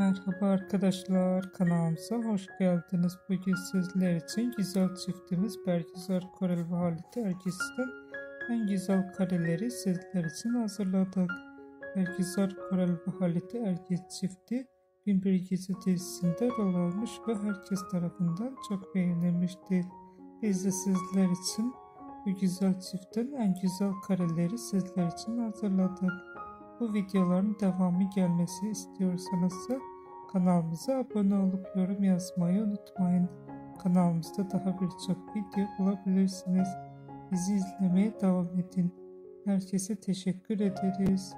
Merhaba arkadaşlar kanalımıza hoş geldiniz. Bugün sizler için güzel çiftimiz Bergüzar Korel ve Halit Ergis'ten en güzel kareleri sizler için hazırladık. Bergüzar Korel ve Halit Ergis çifti Binbir Gece dizisinde rol almış ve herkes tarafından çok beğenilmiştir. Biz de sizler için bu güzel çiftin en güzel kareleri sizler için hazırladık. Bu videoların devamı gelmesi istiyorsanız kanalımıza abone olup yorum yazmayı unutmayın. Kanalımızda daha birçok video bulabilirsiniz. Bizi izlemeye devam edin. Herkese teşekkür ederiz.